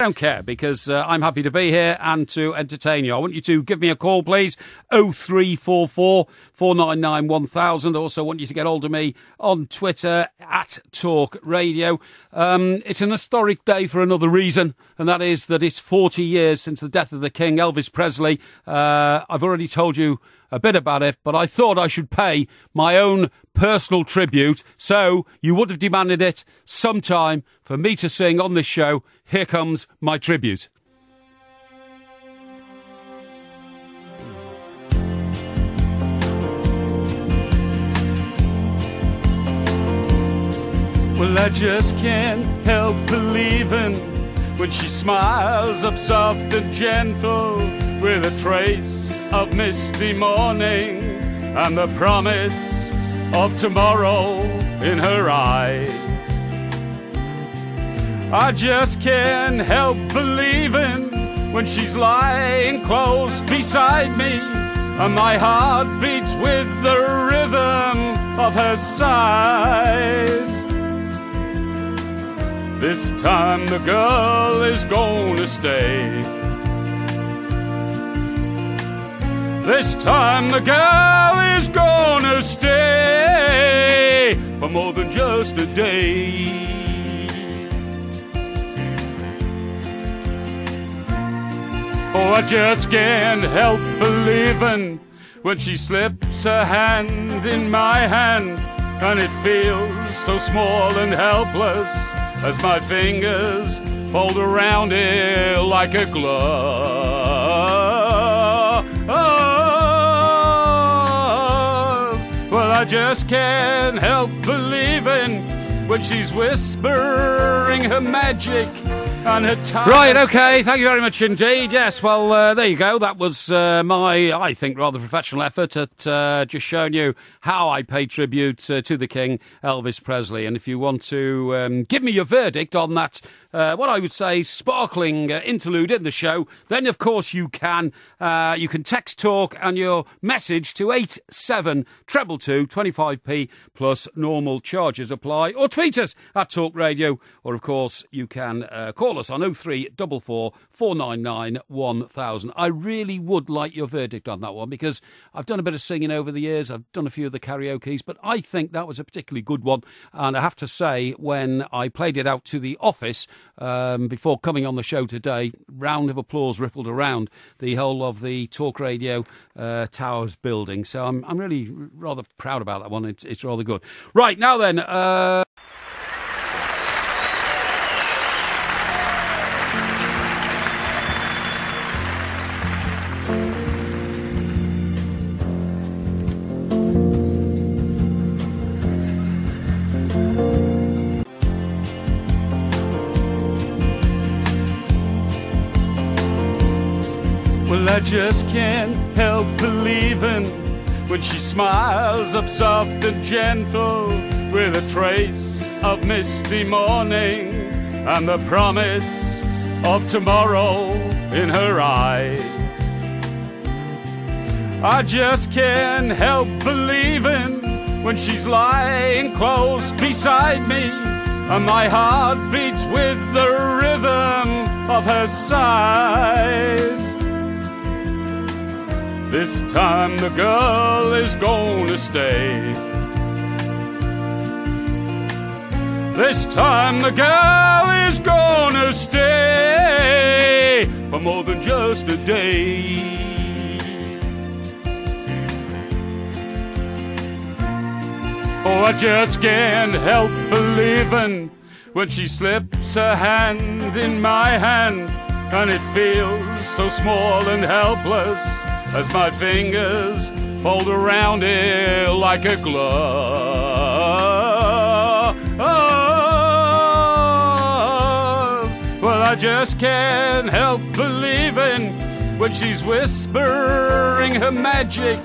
I don't care because uh, I'm happy to be here and to entertain you. I want you to give me a call, please. 0344 499 1000. Also, want you to get hold of me on Twitter at Talk Radio. Um, it's an historic day for another reason, and that is that it's 40 years since the death of the King, Elvis Presley. Uh, I've already told you a bit about it, but I thought I should pay my own personal tribute. So you would have demanded it sometime for me to sing on this show. Here comes my tribute. Well, I just can't help believing when she smiles up soft and gentle with a trace of misty morning and the promise of tomorrow in her eyes. I just can't help believing when she's lying close beside me and my heart beats with the rhythm of her sighs. This time the girl is gonna stay. This time the girl is gonna stay for more than just a day. Oh, I just can't help believing when she slips her hand in my hand and it feels so small and helpless as my fingers fold around it like a glove. I just can't help believing when she's whispering her magic. Right, okay, thank you very much indeed. Yes, well, uh, there you go. That was uh, my, I think, rather professional effort at uh, just showing you how I pay tribute uh, to the King, Elvis Presley. And if you want to um, give me your verdict on that, uh, what I would say, sparkling uh, interlude in the show, then of course you can. Uh, you can text talk and your message to 87222 25p plus normal charges apply, or tweet us at Talk Radio, or of course you can uh, call us on 0344 499 1000. I really would like your verdict on that one because I've done a bit of singing over the years, I've done a few of the karaoke's, but I think that was a particularly good one. And I have to say, when I played it out to the office um, before coming on the show today, round of applause rippled around the whole of the Talk Radio uh, Towers building. So I'm, I'm really rather proud about that one. It's, it's rather good. Right, now then. Uh I just can't help believing when she smiles up soft and gentle with a trace of misty morning and the promise of tomorrow in her eyes. I just can't help believing when she's lying close beside me and my heart beats with the rhythm of her sighs. This time the girl is gonna stay. This time the girl is gonna stay for more than just a day. Oh, I just can't help believing when she slips her hand in my hand and it feels so small and helpless as my fingers fold around it like a glove. Well, I just can't help believing when she's whispering her magic